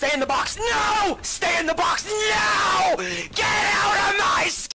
Stay in the box. No! Stay in the box. No!